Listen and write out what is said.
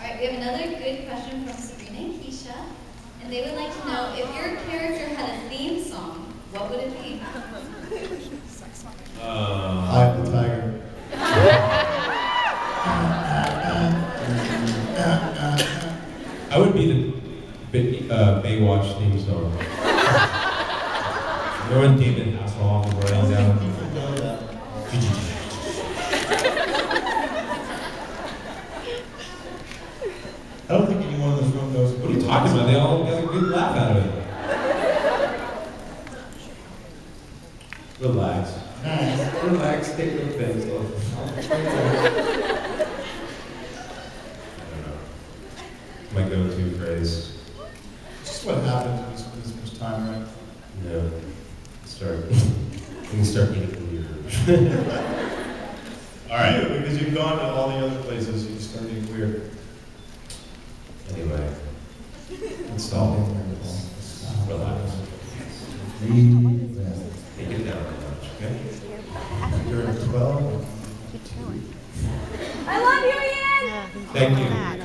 All right, we have another good question from Sabrina and Keisha. And they would like to know if your character had a theme song, what would it be? Uh, Eye of the tiger. I would be the uh, Baywatch theme song. Remember when David Hasselhoff was running down? I don't think anyone in this room knows. What are you talking about? They all got a good laugh out of it. Relax. Nice. Relax, take your pencil. My go-to phrase. Just what happens when you spend this much time, right? No. Start. we can start getting weird. All right, because you've gone to all the Install relax. Breathe Take it down a notch, okay? You're at 12. I love you, Ian! Thank you.